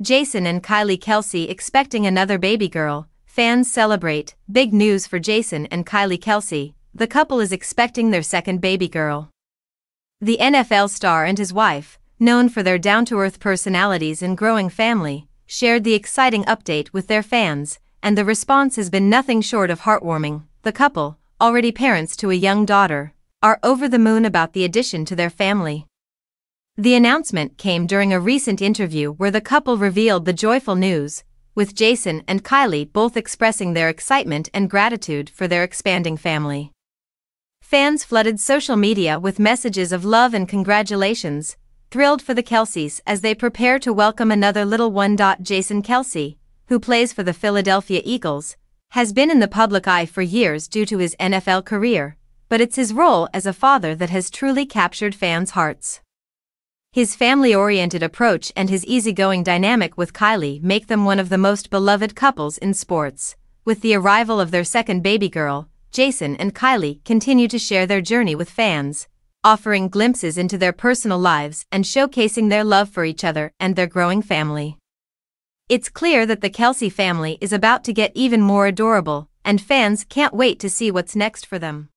Jason and Kylie Kelce expecting another baby girl. Fans celebrate. Big news for Jason and Kylie Kelce. The couple is expecting their second baby girl. The NFL star and his wife, known for their down to earth personalities and growing family, shared the exciting update with their fans, and the response has been nothing short of heartwarming. The couple, already parents to a young daughter, are over the moon about the addition to their family. The announcement came during a recent interview where the couple revealed the joyful news, with Jason and Kylie both expressing their excitement and gratitude for their expanding family. Fans flooded social media with messages of love and congratulations, thrilled for the Kelces as they prepare to welcome another little one. Jason Kelce, who plays for the Philadelphia Eagles, has been in the public eye for years due to his NFL career, but it's his role as a father that has truly captured fans' hearts. His family oriented approach and his easygoing dynamic with Kylie make them one of the most beloved couples in sports. With the arrival of their second baby girl, Jason and Kylie continue to share their journey with fans, offering glimpses into their personal lives and showcasing their love for each other and their growing family. It's clear that the Kelce family is about to get even more adorable, and fans can't wait to see what's next for them.